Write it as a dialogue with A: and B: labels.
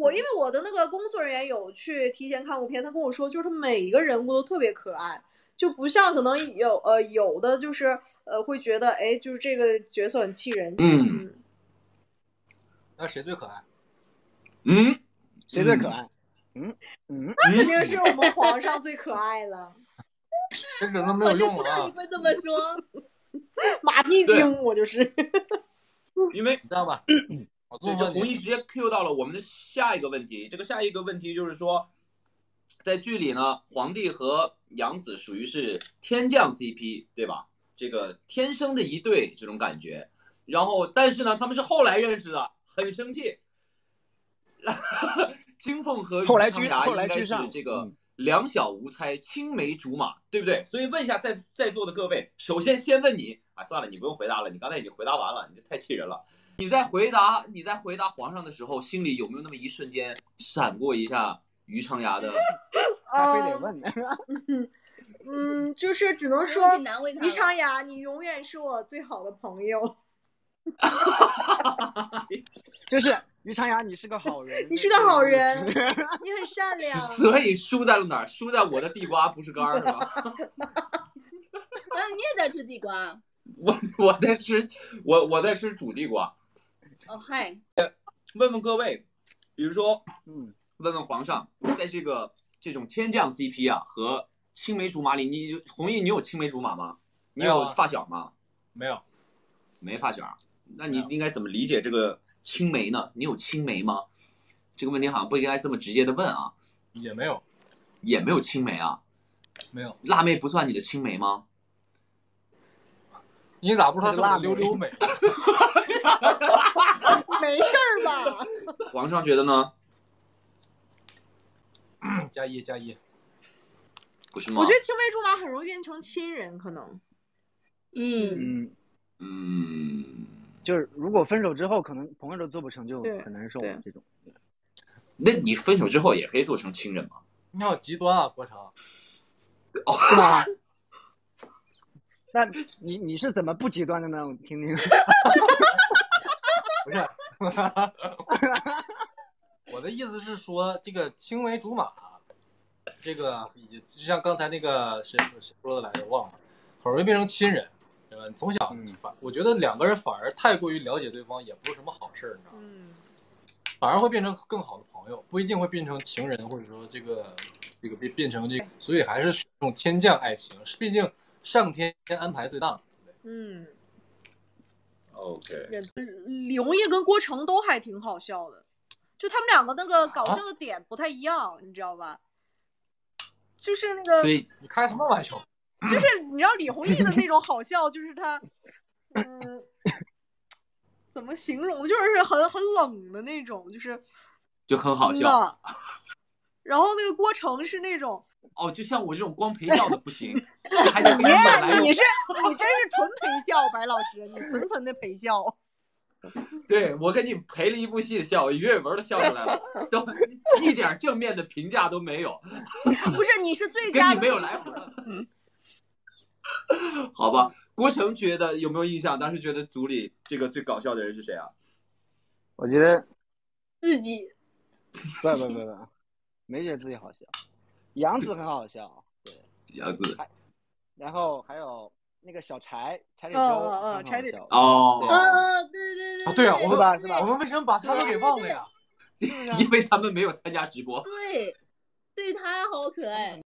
A: 我因为我的那个工作人员有去提前看过片，他跟我说，就是他每一个人物都特别可爱，就不像可能有呃有的就是呃会觉得哎，就是这个角色很气人。
B: 嗯
A: 嗯，
C: 那谁最可爱？
B: 嗯，
D: 谁最可爱？嗯嗯，
A: 那肯定是我们皇上最可爱了，
C: 这人都没有
E: 我就
C: 用了啊
E: 知道你！会这么说。
A: 马屁精，我就是。
B: 因为
C: 你知道吧？我这
B: 对，这
C: 么问你，
B: 弘毅直接 Q 到了我们的下一个问题。这个下一个问题就是说，在剧里呢，皇帝和杨紫属于是天降 CP，对吧？这个天生的一对这种感觉。然后，但是呢，他们是后来认识的，很生气。金凤和
D: 后来居后来
B: 应该是
D: 居上
B: 这个
D: 嗯
B: 两小无猜，青梅竹马，对不对？所以问一下在在座的各位，首先先问你啊，算了，你不用回答了，你刚才已经回答完了，你这太气人了。你在回答你在回答皇上的时候，心里有没有那么一瞬间闪过一下于长牙的？
D: 他非得问。
A: 嗯，就是只能说于长牙，你永远是我最好的朋友，
D: 就是于长牙，你是个好人，
A: 你是个好人，你很善良。
B: 所以输在了哪儿？输在我的地瓜不是干儿，是吧？
E: 但是你也在吃地瓜。
B: 我我在吃我我在吃煮地瓜。
E: 哦嗨，
B: 问问各位，比如说
D: 嗯，
B: 问问皇上，在这个这种天降 CP 啊和青梅竹马里，你弘毅你有青梅竹马吗？你有发小吗？
C: 没有，
B: 没发小，那你应该怎么理解这个青梅呢？你有青梅吗？这个问题好像不应该这么直接的问啊，
C: 也没有，
B: 也没有青梅啊，
C: 没有。
B: 辣妹不算你的青梅吗？
C: 你咋不说她是我
D: 辣
C: 溜溜美？
A: 没事儿吧？
B: 皇上觉得呢？
C: 加一加一，
B: 不是吗？
A: 我觉得青梅竹马很容易变成亲人，可能。
E: 嗯，
D: 嗯，
B: 嗯，
D: 就是如果分手之后，可能朋友都做不成就
A: 对
D: 很难受这种。
B: 那你分手之后也可以做成亲人吗？
C: 你好极端啊，国成。
D: 是吗？那你你是怎么不极端的呢？我听听。
C: 不是，我的意思是说，这个青梅竹马，这个也就像刚才那个谁谁说的来着，忘了，很容易变成亲人，对吧？你从小
D: 嗯
C: 反，我觉得两个人反而太过于了解对方，也不是什么好事儿，你知道吗？
A: 嗯，
C: 反而会变成更好的朋友，不一定会变成情人，或者说这个这个变变成这个，所以还是这种天降爱情，毕竟上天安排最大。
A: 嗯，
B: OK，
A: 李弘毅跟郭成都还挺好笑的，就他们两个那个搞笑的点不太一样，你知道吧？就是那个
B: 所，以
C: 你开什么玩笑？
A: 就是你知道李弘毅的那种好笑，就是他，嗯，怎么形容？就是很很冷的那种，就是
B: 就很好笑。
A: 然后那个郭成是那种，
B: 哦，就像我这种光陪笑的不行，还得跟
A: 你是你真是纯陪笑，白老师，你纯纯的陪笑。
B: 对我给你陪了一部戏的笑，鱼尾纹都笑出来了，都一点正面的评价都没有，
A: 不是，你是最
B: 跟你
A: 佳
B: 没有来回。好吧，郭成觉得有没有印象？当时觉得组里这个最搞笑的人是谁啊？
D: 我觉得
E: 自己
D: 不不不不，没觉得自己好笑。杨紫很好笑，对，
B: 杨紫。
D: 然后还有那个小柴柴铁
A: 嗯
D: 洲，
A: 嗯嗯
D: 很好
A: 柴铁
D: 笑
B: 哦
D: 对
E: 啊，对对对
C: 啊对啊我
D: 是吧是吧
C: 我们为什么把他们给忘了呀？
B: 因为他们没有参加直播。
E: 对，对他好可爱。